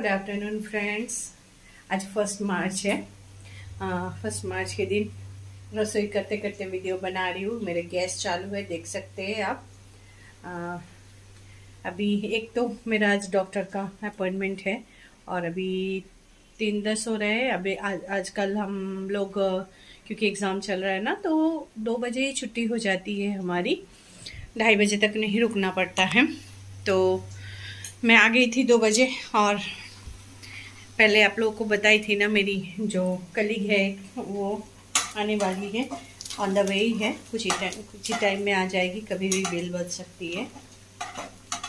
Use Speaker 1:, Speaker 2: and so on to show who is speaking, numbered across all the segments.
Speaker 1: Good afternoon friends आज first March है। First मार्च के दिन रसोई करते करते वीडियो बना रही हूँ। मेरे गैस चालू है देख सकते हैं आप। आ, अभी एक तो मेरा आज डॉक्टर का अपॉइंटमेंट है और अभी तीन दस हो रहे हैं। अभी आज आजकल हम लोग क्योंकि एग्ज़ाम चल रहा है ना तो दो बजे ही छुट्टी हो जाती है हमारी। ढाई बजे तक नहीं रुकना पड़ता है। तो मैं आ गई थी दो बजे और पहले आप लोगों को बताई थी ना मेरी जो कलीग है, वो आने वाली है। ऑन द वे ही। है कुछ ही टाइम कुछ ही टाइम में आ जाएगी, कभी भी बेल बज सकती है।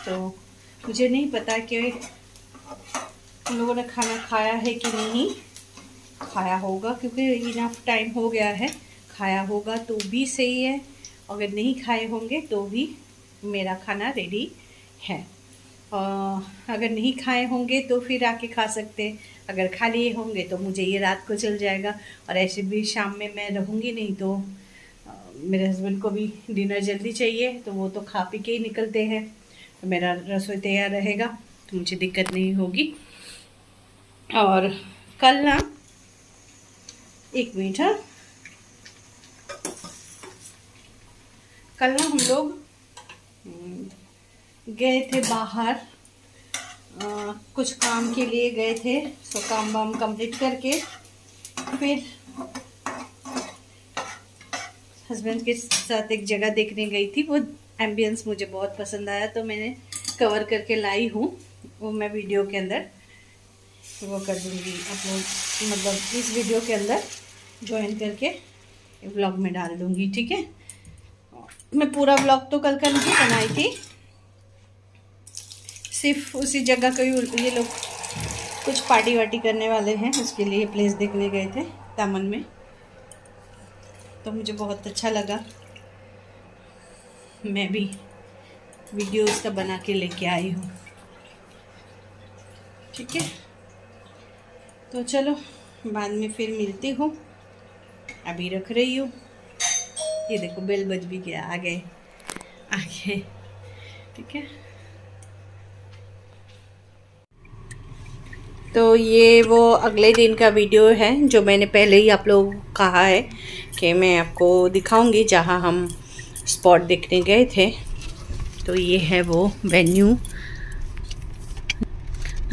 Speaker 1: तो मुझे नहीं पता कि उन लोगों ने खाना खाया है कि नहीं। खाया होगा, क्योंकि इनफ टाइम हो गया है। खाया होगा तो भी सही है। अगर नहीं खाए होंगे तो भी मेरा खाना रेडी है। अगर नहीं खाए होंगे तो फिर आके खा सकते हैं। अगर खा लिए होंगे तो मुझे ये रात को चल जाएगा। और ऐसे भी शाम में मैं रहूँगी नहीं तो मेरे हस्बैंड को भी डिनर जल्दी चाहिए तो वो तो खा पी के ही निकलते हैं। तो मेरा रसोई तैयार रहेगा तो मुझे दिक्कत नहीं होगी। और कल ना, एक मिनट हाँ। कल ना हम लोग गए थे बाहर। आ, कुछ काम के लिए गए थे सो काम वाम कंप्लीट करके फिर हस्बैंड के साथ एक जगह देखने गई थी। वो एम्बियंस मुझे बहुत पसंद आया तो मैंने कवर करके लाई हूँ वो मैं वीडियो के अंदर। वो कर दूँगी अपलोड मतलब इस वीडियो के अंदर ज्वाइन करके ब्लॉग में डाल दूँगी ठीक है? मैं पूरा ब्लॉग तो कल का नहीं बनाई थी। सिर्फ़ उसी जगह का ये लोग कुछ पार्टी वार्टी करने वाले हैं, उसके लिए प्लेस देखने गए थे, दामन में। तो मुझे बहुत अच्छा लगा। मैं भी वीडियो उसका बना के लेके आई हूँ। ठीक है? तो चलो, बाद में फिर मिलती हूँ। अभी रख रही हूँ। ये देखो बेल बज भी गया, आ गए। आ गए। ठीक है? तो ये वो अगले दिन का वीडियो है, जो मैंने पहले ही आप लोगों कहा है कि मैं आपको दिखाऊँगी जहाँ हम स्पॉट देखने गए थे। तो ये है वो वेन्यू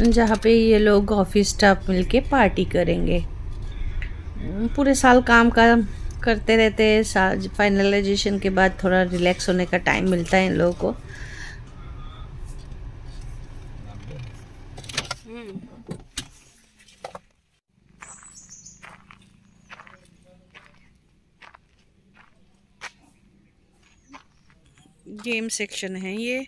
Speaker 1: जहाँ पे ये लोग ऑफ़िस स्टाफ मिलके पार्टी करेंगे। पूरे साल काम का करते रहते हैं, साल फाइनलाइजेशन के बाद थोड़ा रिलैक्स होने का टाइम मिलता है इन लोगों को। गेम सेक्शन है ये।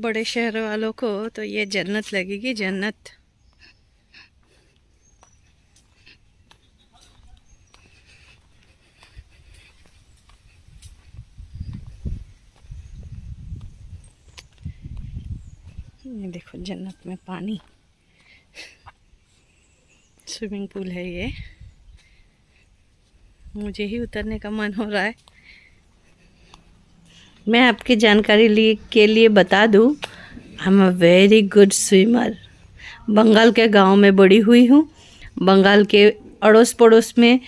Speaker 1: बड़े शहर वालों को तो ये जन्नत लगेगी, जन्नत। ये देखो, जन्नत में पानी। स्विमिंग पूल है ये। मुझे ही उतरने का मन हो रहा है। मैं आपकी जानकारी लिए के लिए बता दूँ I am a very good swimmer Bengal के गाँव में बड़ी हुई हूँ। बंगाल के अड़ोस पड़ोस में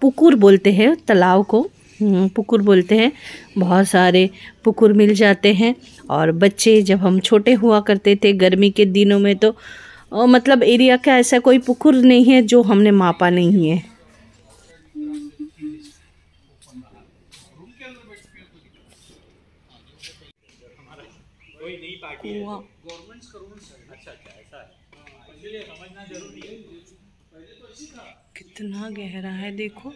Speaker 1: पुकुर बोलते हैं तालाब को। हम्म, पुकुर बोलते हैं। बहुत सारे पुकुर मिल जाते हैं। और बच्चे जब हम छोटे हुआ करते थे गर्मी के दिनों में तो मतलब एरिया का ऐसा कोई पुकुर नहीं है जो हमने मापा नहीं है।
Speaker 2: है
Speaker 1: कुआँ।
Speaker 2: अच्छा अच्छा ऐसा है। इसलिए समझना ज़रूरी है।
Speaker 1: कितना गहरा है देखो।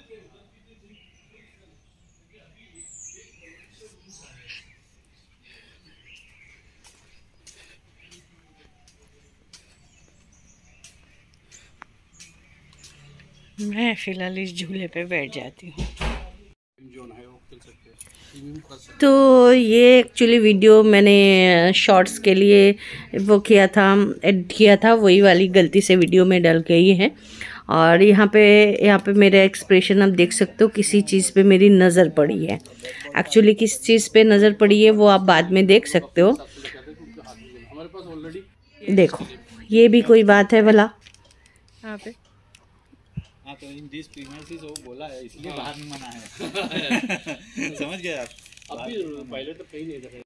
Speaker 1: मैं फ़िलहाल इस झूले पे बैठ जाती हूँ।
Speaker 2: जोन है वो खेल सकते हैं। स्विमिंग कर सकते
Speaker 1: तो ये एक्चुअली वीडियो मैंने शॉर्ट्स के लिए वो किया था एडिट किया था वही वाली गलती से वीडियो में डल गई है। और यहाँ पे यहाँ पे मेरा एक्सप्रेशन आप देख सकते हो किसी चीज़ पे मेरी नज़र पड़ी है। एक्चुअली किस चीज़ पे नज़र पड़ी है वो आप बाद में देख सकते हो।
Speaker 2: हमारे पास ऑलरेडी
Speaker 1: देखो ये भी कोई बात है भला? यहाँ पे।
Speaker 2: हाँ तो इन दिस प्रीमियर्स वो बोला है इसलिए बाहर नहीं मना है। समझ गए आप अभी पहले तो कहीं नहीं था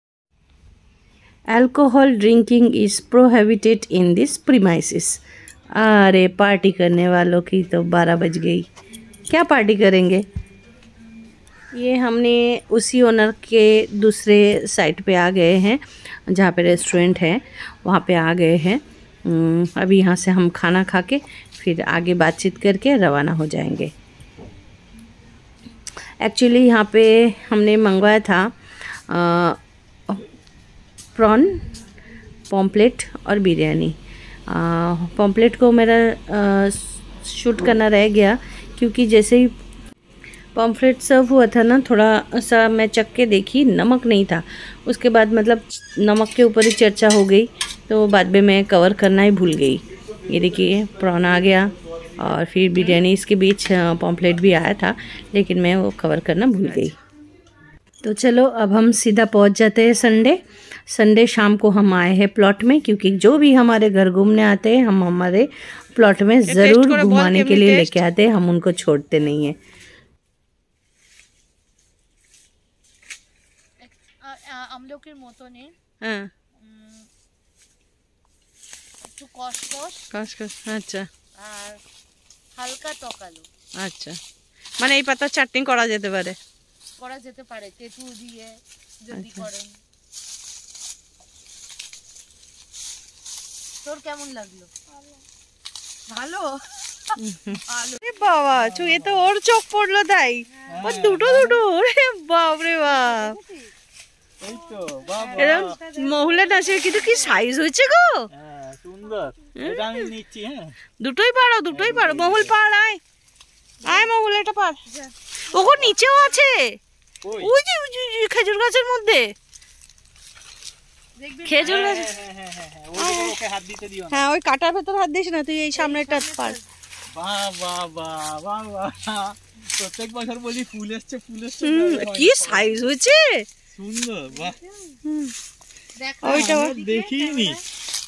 Speaker 1: alcohol drinking is prohibited in this premises अरे पार्टी करने वालों की तो बारह बज गई। क्या पार्टी करेंगे? ये हमने उसी ओनर के दूसरे साइट पे आ गए हैं जहाँ पे रेस्टोरेंट है वहाँ पे आ गए हैं। हम्म, अभी यहाँ से हम खाना खा के फिर आगे बातचीत करके रवाना हो जाएँगे। एक्चुअली यहाँ पे हमने मंगवाया था प्रॉन पॉम्पलेट और बिरयानी। पॉम्पलेट को मेरा आ, शूट करना रह गया क्योंकि जैसे ही पॉम्पलेट सर्व हुआ था ना थोड़ा सा मैं चख के देखी नमक नहीं था। उसके बाद मतलब नमक के ऊपर ही चर्चा हो गई। तो बाद में मैं कवर करना ही भूल गई। ये देखिए प्रॉन आ गया और फिर बिरयानी इसके बीच पॉम्पलेट भी आया था लेकिन मैं वो कवर करना भूल गई। तो चलो अब हम सीधा पहुँच जाते हैं संडे संडे शाम को हम आए हैं प्लॉट में क्योंकि जो भी हमारे घर घूमने आते हैं हम हमारे प्लॉट में ज़रूर घुमाने के लिए लेके आते हैं हम उनको छोड़ते नहीं हैं।
Speaker 3: हम
Speaker 1: लोग के मोतो
Speaker 3: ने हाँ। আচ্ছা।
Speaker 1: আচ্ছা। মানে এই চাটনি করা যেতে পারে?
Speaker 3: করা যেতে পারে দিয়ে যদি
Speaker 1: আচ্ছা।
Speaker 3: করেন। তোর কেমন লাগল? ভালো।
Speaker 1: তো ওর চোখ পড়ল তাই। হ্যাঁ। ও দুটো দুটো বাপরে বাপ। মহুলা নাচের কিন্তু কি সাইজ হয়েছে গো?
Speaker 2: হ্যাঁ। সুন্দর। এটা আমি নিচ্ছি হ্যাঁ।
Speaker 1: দুটোই পারো দুটোই পারো। মহুল পার আয়। আয় মহুল এটা পার। ওগো নিচেও আছে। ওই যে খেজুর গাছের মধ্যে। খেজুর গাছ।
Speaker 2: হ্যাঁ হ্যাঁ হ্যাঁ হ্যাঁ ওই ওকে হাত দিতে দিও না।
Speaker 1: হ্যাঁ ওই কাটার ভেতর হাত দিস না তুই এই সামনেটা পার।
Speaker 2: বাহ বাহ বাহ বাহ বাহ প্রত্যেক বছর বলি ফুল এসছে ফুল এসছে।
Speaker 1: হুম,
Speaker 2: তবে হয়
Speaker 1: কি সাইজ হয়েছে?
Speaker 2: সুন্দর বাহ।
Speaker 1: ওইটা
Speaker 2: আমরা দেখিনি।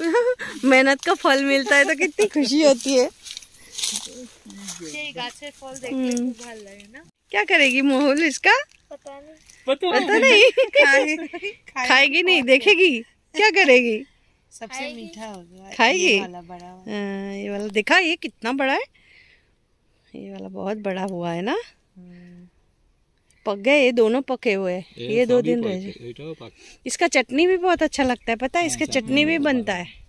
Speaker 1: मेहनत का फल मिलता है तो कितनी खुशी होती है।
Speaker 3: फल
Speaker 1: हम्म।
Speaker 3: ना।
Speaker 1: क्या करेगी माहौल इसका?
Speaker 3: पता नहीं।
Speaker 2: पता
Speaker 1: नहीं। खाएगी। नहीं देखेगी। क्या करेगी?
Speaker 3: सबसे मीठा होगा
Speaker 1: खाएगी
Speaker 3: ये वाला
Speaker 1: हाँ, ये वाला देखा ये कितना बड़ा है। ये वाला बहुत बड़ा हुआ है ना। हम्म। पक गए ये दोनों पके हुए हैं। ये दो दिन रह जाए। इसका चटनी भी बहुत अच्छा लगता है पता है? हाँ, इसका चटनी भी बनता अच्छा है।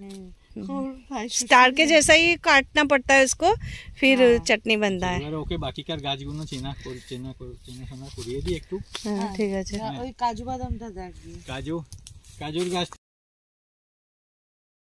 Speaker 3: हम्म।
Speaker 1: स्टार के जैसा ही काटना पड़ता है उसको फिर चटनी बनता है।
Speaker 2: ओके बाकी कर गाजी गुनो चीना को चीना को चीना खाना कोरिए भी एक टू
Speaker 1: हाँ ठीक है
Speaker 3: काजू बादाम था जाके
Speaker 2: काजू काजू गाछ